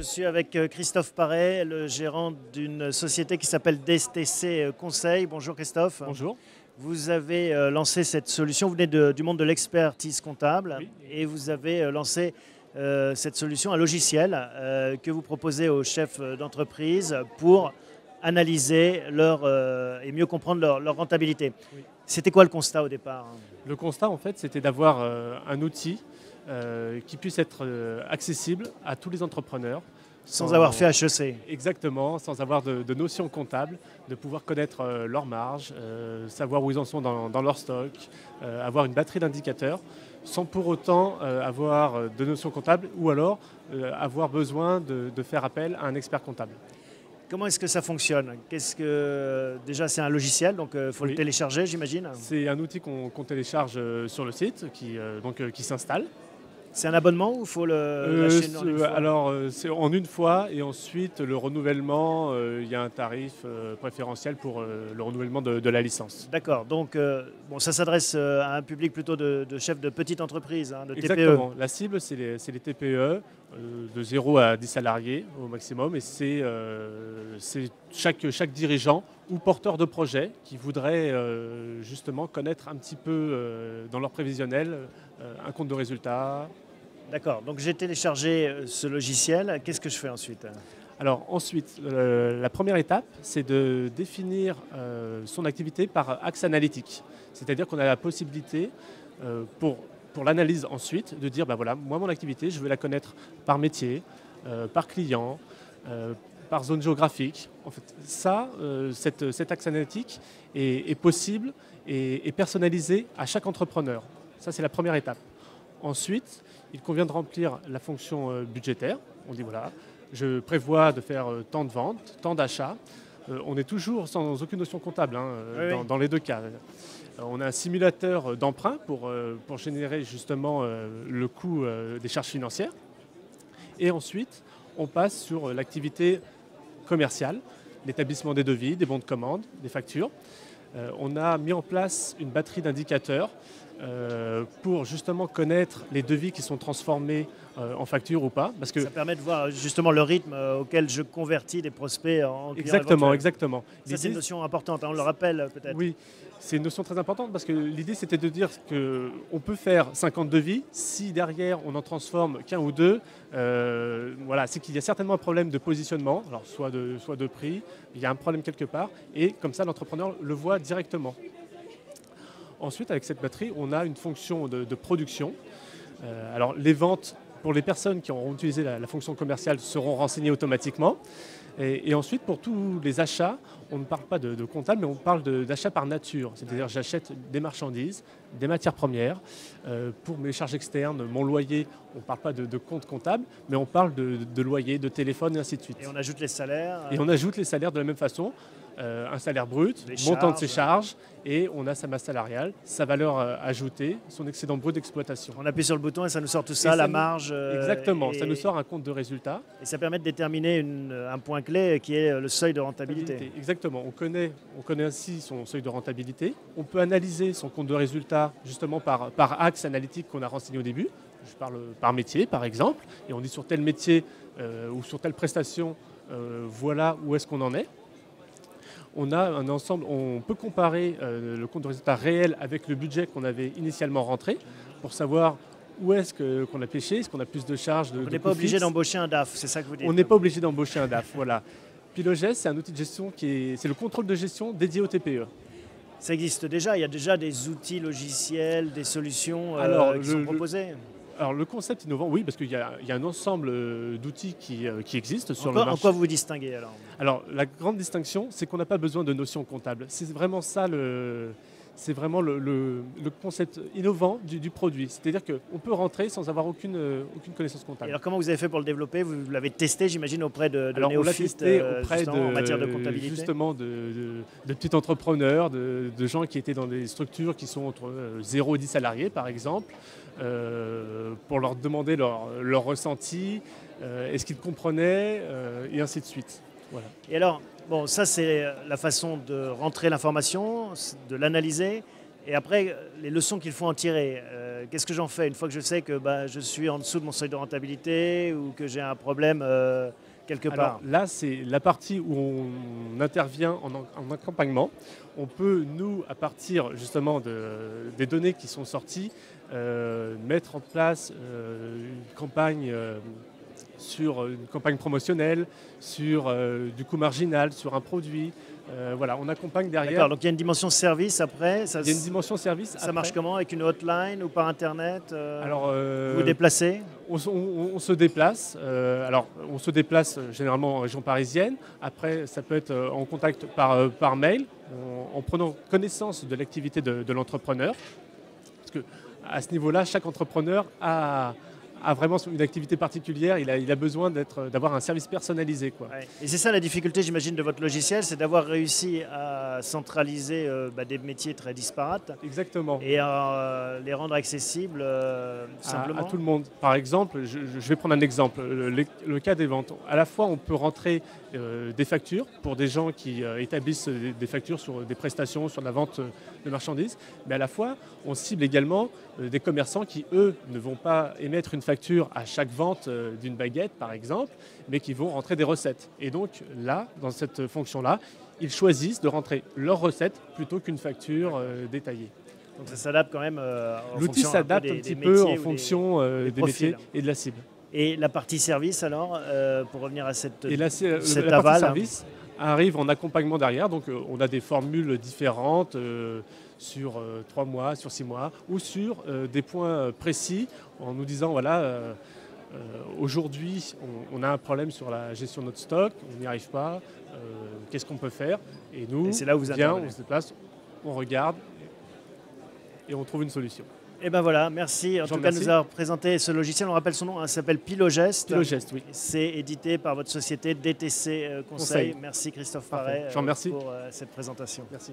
Je suis avec euh, Christophe Paré, le gérant d'une société qui s'appelle DSTC euh, Conseil. Bonjour Christophe. Bonjour. Vous avez euh, lancé cette solution, vous venez de- du monde de l'expertise comptable Oui. et vous avez lancé euh, cette solution, un logiciel euh, que vous proposez aux chefs d'entreprise pour analyser leur, euh, et mieux comprendre leur, leur rentabilité. Oui. C'était quoi le constat au départ hein? Le constat, en fait, c'était d'avoir un outil qui puisse être euh, accessible à tous les entrepreneurs. Sans avoir fait HEC Exactement, sans avoir de, de notions comptables, de pouvoir connaître euh, leurs marges, euh, savoir où ils en sont dans, dans leur stock, euh, avoir une batterie d'indicateurs, sans pour autant euh, avoir euh, de notions comptables ou alors euh, avoir besoin de, de faire appel à un expert comptable. Comment est-ce que ça fonctionne? Qu'est-ce que déjà c'est un logiciel, donc il faut le télécharger, j'imagine? C'est un outil qu'on télécharge euh, sur le site, qui, euh, donc, euh, qui s'installe. C'est un abonnement ou il faut le Euh, lâcher en une c'est- fois alors, euh, c'est en une fois et ensuite le renouvellement, euh, il y a un tarif euh, préférentiel pour le renouvellement de, de la licence. D'accord, donc bon, ça s'adresse à un public plutôt de, de chefs de petites entreprises, hein, de TPE. Exactement. La cible, c'est les, les TPE de 0 à 10 salariés au maximum et c'est c'est chaque, chaque dirigeant ou porteur de projet qui voudrait euh, justement connaître un petit peu euh, dans leur prévisionnel euh, un compte de résultat, D'accord, donc j'ai téléchargé ce logiciel. Qu'est-ce que je fais ensuite Alors ensuite, la première étape, c'est de définir son activité par axe analytique. C'est-à-dire qu'on a la possibilité, pour, pour l'analyse ensuite, de dire, bah voilà, moi mon activité, je veux la connaître par métier, par client, par zone géographique. En fait, ça, euh, cette- cet axe analytique est, est possible et, personnalisé à chaque entrepreneur. Ça, c'est la première étape. Ensuite, il convient de remplir la fonction euh, budgétaire. On dit voilà, je prévois de faire euh, tant de ventes, tant d'achats. Euh, on est toujours sans aucune notion comptable hein, Oui, dans, les deux cas. Euh, on a un simulateur d'emprunt pour, euh, pour générer justement le coût des charges financières. Et ensuite, on passe sur l'activité commerciale, l'établissement des devis, des bons de commande, des factures. Euh, on a mis en place une batterie d'indicateurs euh, pour justement connaître les devis qui sont transformés euh, en factures ou pas. Parce que Ça permet de voir justement le rythme euh, auquel je convertis des prospects en clients Exactement, exactement. Ça, c'est une notion importante, hein, on le rappelle peut-être. Oui, c'est une notion très importante parce que l'idée c'était de dire qu'on peut faire 50 devis, si derrière on en transforme qu'un ou deux, euh, voilà, c'est qu'il y a certainement un problème de positionnement, alors soit de, soit de prix, il y a un problème quelque part, et comme ça l'entrepreneur le voit directement. Ensuite, avec cette batterie, on a une fonction de, de production. Euh, alors les ventes pour les personnes qui auront utilisé la, la fonction commerciale seront renseignées automatiquement. Et, et ensuite, pour tous les achats, on ne parle pas de, de comptable, mais on parle d'achat par nature. C'est-à-dire j'achète des marchandises, des matières premières. Euh, pour mes charges externes, mon loyer, on ne parle pas de, de compte comptable, mais on parle de, de loyer, de téléphone et ainsi de suite. Et on ajoute les salaires. Et on ajoute les salaires de la même façon. Euh, un salaire brut, Les montant de ses charges. et on a sa masse salariale, sa valeur euh, ajoutée, son excédent brut d'exploitation. On appuie sur le bouton et ça nous sort tout ça, la marge. euh, Exactement, et, ça nous sort un compte de résultat. Et ça permet de déterminer une- un point clé qui est le seuil de rentabilité. Exactement, on connaît, on connaît ainsi son seuil de rentabilité. On peut analyser son compte de résultat justement par, par axe analytique qu'on a renseigné au début. Je parle par métier par exemple, et on dit sur tel métier euh, ou sur telle prestation, euh, voilà où est-ce qu'on en est. On a un ensemble, on peut comparer euh, le compte de résultat réel avec le budget qu'on avait initialement rentré pour savoir où est-ce qu'on a pêché, est-ce qu'on a plus de charges, de, On n'est pas obligé d'embaucher un DAF, c'est ça que vous dites On n'est pas obligé d'embaucher un DAF, voilà. Pilogest, c'est un outil de gestion qui est, c'est le contrôle de gestion dédié au TPE. Ça existe déjà, il y a déjà des outils logiciels, des solutions euh, Alors, qui le- sont le- proposées. Alors le concept innovant, oui, parce qu'il y, a il y a un ensemble euh, d'outils qui, euh, qui existent sur le quoi, en marché. quoi vous vous distinguez alors? Alors la grande distinction, c'est qu'on n'a pas besoin de notions comptables. C'est vraiment ça le, c'est vraiment le, le- le concept innovant du, du produit. C'est-à-dire qu'on peut rentrer sans avoir aucune, euh, aucune connaissance Et comptable. alors comment vous avez fait pour le développer? Vous l'avez testé, j'imagine, auprès de, de Alors, néophytes euh, auprès justement, de, en matière de comptabilité? justement de, petits entrepreneurs, de, gens qui étaient dans des structures qui sont entre euh, 0 et 10 salariés, par exemple, euh, pour leur demander leur, leur ressenti, euh, est-ce qu'ils comprenaient, euh, et ainsi de suite. Voilà. Et alors, bon, ça c'est la façon de rentrer l'information, de l'analyser. Et après, les leçons qu'il faut en tirer. Euh, qu'est-ce que j'en fais une fois que je sais que bah, je suis en dessous de mon seuil de rentabilité ou que j'ai un problème euh, quelque part? Là, c'est la partie où on intervient en, accompagnement. On peut, nous, à partir justement des données qui sont sorties, euh, mettre en place une campagne sur une campagne promotionnelle, sur du coût marginal, sur un produit, euh, voilà, on accompagne derrière. Donc il y a une dimension service après. Ça, il y a une dimension service. Ça marche comment Avec une hotline ou par internet euh, Alors, euh, vous déplacez on, se déplace. alors, on se déplace généralement en région parisienne. Après, ça peut être en contact par, par mail, en, prenant connaissance de l'activité de, de l'entrepreneur. Parce que à ce niveau-là, chaque entrepreneur a a vraiment une activité particulière, il a, besoin d'avoir un service personnalisé. Quoi. Et c'est ça la difficulté, j'imagine, de votre logiciel, c'est d'avoir réussi à centraliser euh, bah, des métiers très disparates. Exactement. Et à euh, les rendre accessibles euh, simplement. À, tout le monde. Par exemple, je, vais prendre un exemple, le, cas des ventes. À la fois, on peut rentrer des factures pour des gens qui établissent des, factures sur des prestations, sur la vente de marchandises, mais à la fois, on cible également des commerçants qui, eux, ne vont pas émettre une facture à chaque vente d'une baguette, par exemple, mais qui vont rentrer des recettes. Et donc là, dans cette fonction-là, ils choisissent de rentrer leurs recettes plutôt qu'une facture euh, détaillée. Donc ça s'adapte quand même. Euh, L'outil s'adapte un, petit peu en fonction des, métiers et de la cible. Et la partie service alors, pour revenir à cette, et cette la partie service arrive en accompagnement derrière. Donc on a des formules différentes sur euh, trois mois, sur six mois, ou sur euh, des points précis en nous disant voilà, euh, aujourd'hui on, a un problème sur la gestion de notre stock, on n'y arrive pas, qu'est-ce qu'on peut faire Et nous, c'est là où vous bien, on se déplace, on regarde et on trouve une solution. Et ben voilà, merci en tout cas de nous avoir présenté ce logiciel. On rappelle son nom, hein, ça s'appelle Pilogest. Pilogest, oui. C'est édité par votre société DTC Conseil. Merci Christophe Paré pour cette présentation. Merci.